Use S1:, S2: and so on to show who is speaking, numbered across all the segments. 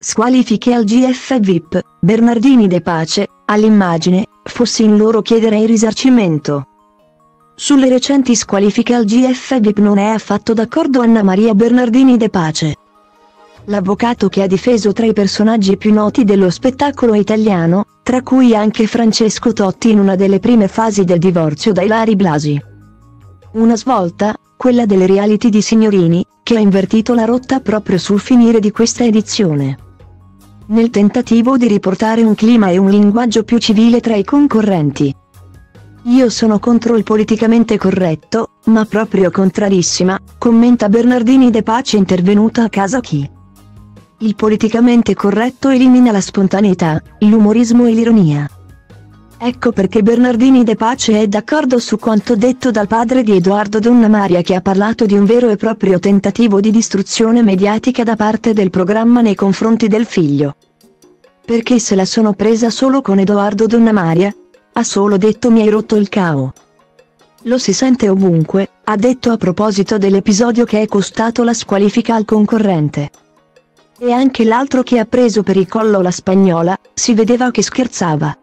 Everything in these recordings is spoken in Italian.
S1: Squalifiche al GF VIP, Bernardini De Pace, all'immagine, fossi in loro chiederei risarcimento. Sulle recenti squalifiche al GF VIP non è affatto d'accordo Anna Maria Bernardini De Pace. L'avvocato che ha difeso tra i personaggi più noti dello spettacolo italiano, tra cui anche Francesco Totti in una delle prime fasi del divorzio da Ilari Blasi. Una svolta, quella delle reality di Signorini, che ha invertito la rotta proprio sul finire di questa edizione nel tentativo di riportare un clima e un linguaggio più civile tra i concorrenti. Io sono contro il politicamente corretto, ma proprio contrarissima, commenta Bernardini De Pace intervenuta a casa chi. Il politicamente corretto elimina la spontaneità, l'umorismo e l'ironia. Ecco perché Bernardini De Pace è d'accordo su quanto detto dal padre di Edoardo Donnamaria che ha parlato di un vero e proprio tentativo di distruzione mediatica da parte del programma nei confronti del figlio. Perché se la sono presa solo con Edoardo Donnamaria? Ha solo detto mi hai rotto il cao. Lo si sente ovunque, ha detto a proposito dell'episodio che è costato la squalifica al concorrente. E anche l'altro che ha preso per il collo la spagnola, si vedeva che scherzava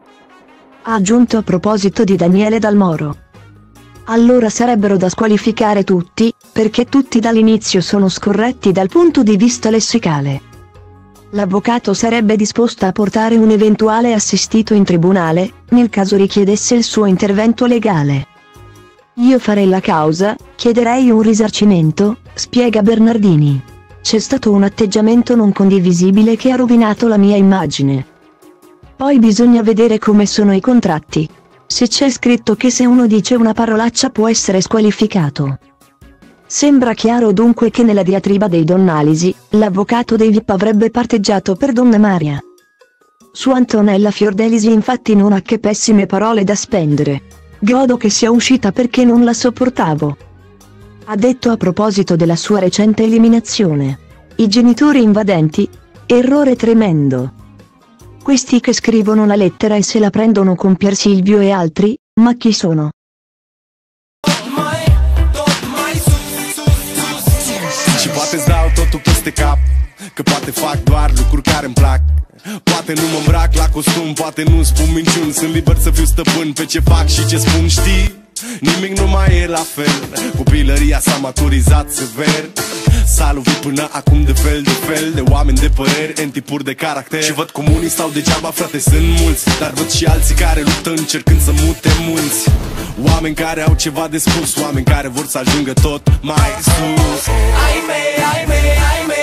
S1: ha aggiunto a proposito di Daniele Dalmoro. Allora sarebbero da squalificare tutti, perché tutti dall'inizio sono scorretti dal punto di vista lessicale. L'avvocato sarebbe disposto a portare un eventuale assistito in tribunale, nel caso richiedesse il suo intervento legale. Io farei la causa, chiederei un risarcimento, spiega Bernardini. C'è stato un atteggiamento non condivisibile che ha rovinato la mia immagine. Poi bisogna vedere come sono i contratti. Se c'è scritto che se uno dice una parolaccia può essere squalificato. Sembra chiaro dunque che nella diatriba dei Donnalisi, l'avvocato dei VIP avrebbe parteggiato per Donna Maria. Su Antonella Fiordelisi infatti non ha che pessime parole da spendere. Godo che sia uscita perché non la sopportavo. Ha detto a proposito della sua recente eliminazione. I genitori invadenti? Errore tremendo. Questi che scrivono la lettera e se la prendono con Pier Silvio e altri, ma chi sono?
S2: Și poate îți dau totul peste cap Că poate fac doar lucruri care îmi plac Poate nu mă îmbrac la costum, poate nu spun minciuni Sunt liber să fiu stăpân pe ce fac și ce spun, știi? Nimic nu mai e la fel Copilăria s-a maturizat sever S-a lovit până acum de fel de fel De oameni de păreri, în tipuri de caracter. Și văd comunii stau degeaba, frate, sunt mulți. Dar văd și alții care luptă încercând să mute munți. Oameni care au ceva de spus Oameni care vor să ajungă tot mai sus.
S3: Ai mei, ai mei, ai mei, ai mei